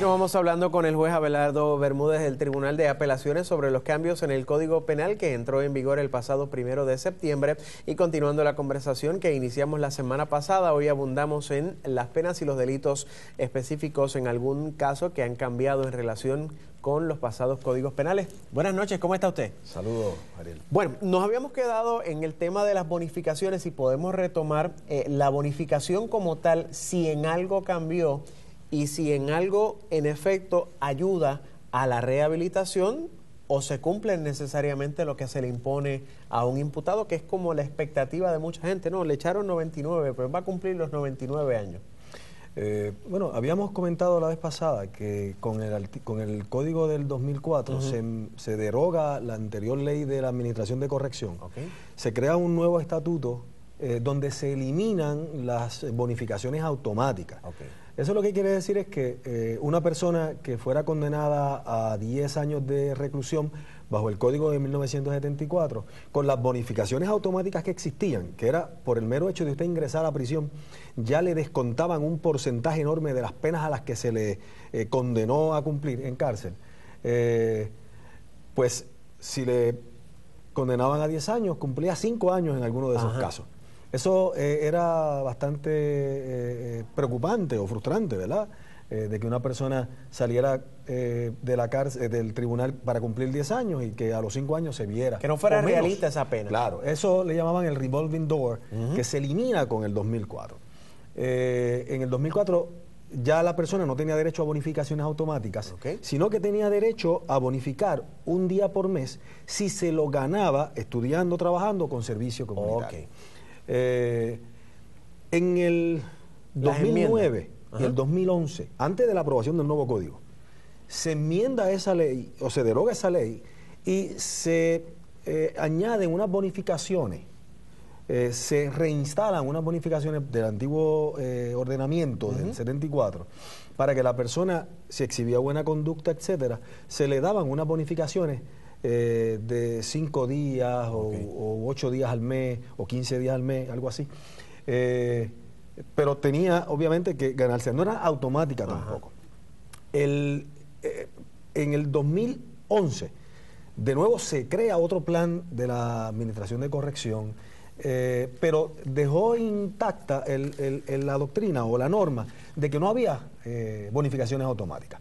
Continuamos hablando con el juez Abelardo Bermúdez del Tribunal de Apelaciones sobre los cambios en el Código Penal que entró en vigor el pasado primero de septiembre y continuando la conversación que iniciamos la semana pasada, hoy abundamos en las penas y los delitos específicos en algún caso que han cambiado en relación con los pasados códigos penales. Buenas noches, ¿cómo está usted? Saludos, Ariel. Bueno, nos habíamos quedado en el tema de las bonificaciones y podemos retomar eh, la bonificación como tal, si en algo cambió y si en algo en efecto ayuda a la rehabilitación o se cumple necesariamente lo que se le impone a un imputado, que es como la expectativa de mucha gente. No, le echaron 99, pero va a cumplir los 99 años. Eh, bueno, habíamos comentado la vez pasada que con el, con el código del 2004 se, se, deroga la anterior ley de la Administración de Corrección. Se crea un nuevo estatuto eh, donde se eliminan las bonificaciones automáticas. Eso lo que quiere decir es que eh, una persona que fuera condenada a 10 años de reclusión bajo el Código de 1974, con las bonificaciones automáticas que existían, que era por el mero hecho de usted ingresar a la prisión, ya le descontaban un porcentaje enorme de las penas a las que se le eh, condenó a cumplir en cárcel. Eh, pues si le condenaban a 10 años, cumplía 5 años en alguno de esos casos. Eso eh, era bastante eh, eh, preocupante o frustrante, ¿verdad? de que una persona saliera de la cárcel, del tribunal para cumplir 10 años y que a los 5 años se viera. Que no fuera realista esa pena. Claro, eso le llamaban el revolving door, que se elimina con el 2004. en el 2004 ya la persona no tenía derecho a bonificaciones automáticas, sino que tenía derecho a bonificar un día por mes si se lo ganaba estudiando, trabajando con servicio comunitario. Eh, en el 2009 y el 2011, antes de la aprobación del nuevo código, se enmienda esa ley o se deroga esa ley y se eh, añaden unas bonificaciones, eh, se reinstalan unas bonificaciones del antiguo ordenamiento del 74 para que la persona, si exhibía buena conducta, etcétera, se le daban unas bonificaciones eh, de cinco días o, ocho días al mes o quince días al mes, algo así. Eh, pero tenía obviamente que ganarse, no era automática tampoco. El, eh, en el 2011, de nuevo se crea otro plan de la Administración de Corrección, pero dejó intacta la doctrina o la norma de que no había bonificaciones automáticas.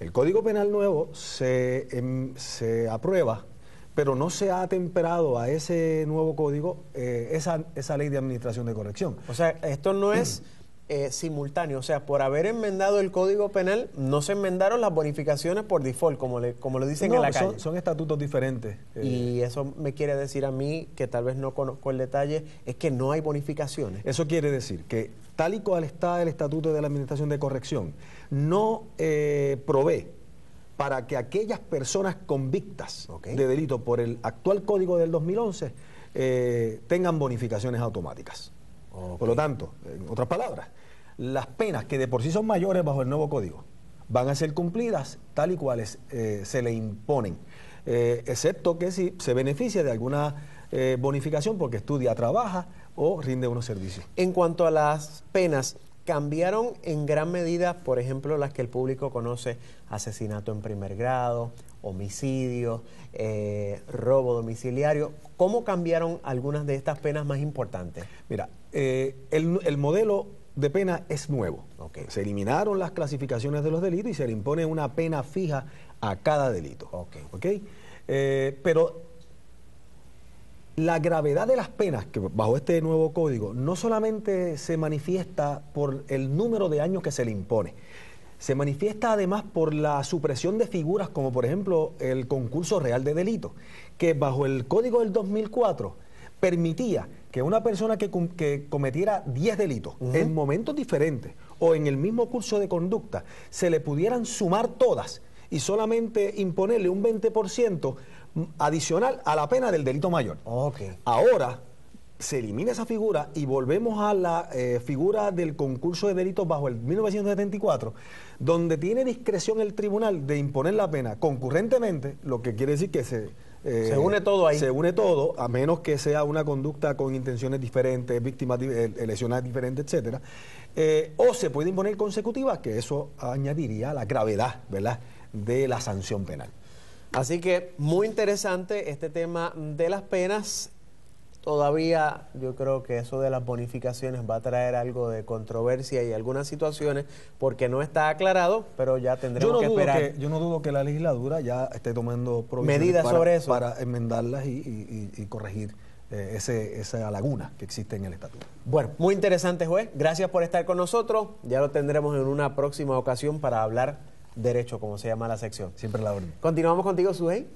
El Código Penal nuevo se, em, se, aprueba, pero no se ha atemperado a ese nuevo código eh, esa, esa, ley de administración de corrección. O sea, esto no es eh, simultáneo. O sea, por haber enmendado el Código Penal, no se enmendaron las bonificaciones por default, como le, como lo dicen en la calle. Son, son estatutos diferentes. Y eh. eso me quiere decir a mí, que tal vez no conozco el detalle, es que no hay bonificaciones. Eso quiere decir que tal y cual está el Estatuto de la Administración de Corrección, no eh, provee para que aquellas personas convictas de delito por el actual código del 2011 eh, tengan bonificaciones automáticas. Por lo tanto, en otras palabras, las penas que de por sí son mayores bajo el nuevo código van a ser cumplidas tal y cuales eh, se le imponen, excepto que si se beneficia de alguna bonificación porque estudia, trabaja o rinde unos servicios. En cuanto a las penas, cambiaron en gran medida, por ejemplo, las que el público conoce, asesinato en primer grado, homicidio, eh, robo domiciliario. ¿Cómo cambiaron algunas de estas penas más importantes? Mira, eh, el, modelo de pena es nuevo. Se eliminaron las clasificaciones de los delitos y se le impone una pena fija a cada delito. Okay. Eh, pero la gravedad de las penas que bajo este nuevo código no solamente se manifiesta por el número de años que se le impone, se manifiesta además por la supresión de figuras como por ejemplo el concurso real de delito, que bajo el código del 2004 permitía que una persona que, cometiera 10 delitos en momentos diferentes o en el mismo curso de conducta se le pudieran sumar todas y solamente imponerle un 20% adicional a la pena del delito mayor. Ahora se elimina esa figura y volvemos a la eh, figura del concurso de delitos bajo el 1974, donde tiene discreción el tribunal de imponer la pena concurrentemente, lo que quiere decir que se Eh, se une todo ahí. Se une todo, a menos que sea una conducta con intenciones diferentes, víctimas eh, lesionadas diferentes, etcétera. o se puede imponer consecutiva, que eso añadiría la gravedad, ¿verdad?, de la sanción penal. Así que muy interesante este tema de las penas todavía yo creo que eso de las bonificaciones va a traer algo de controversia y algunas situaciones porque no está aclarado, pero ya tendremos que esperar. yo no dudo que la legislatura ya esté tomando medidas para, sobre eso para enmendarlas y, corregir eh, ese, esa laguna que existe en el estatuto. Bueno, muy interesante, juez. Gracias por estar con nosotros. Ya lo tendremos en una próxima ocasión para hablar derecho, como se llama la sección. Siempre la orden. Continuamos contigo, Sujei.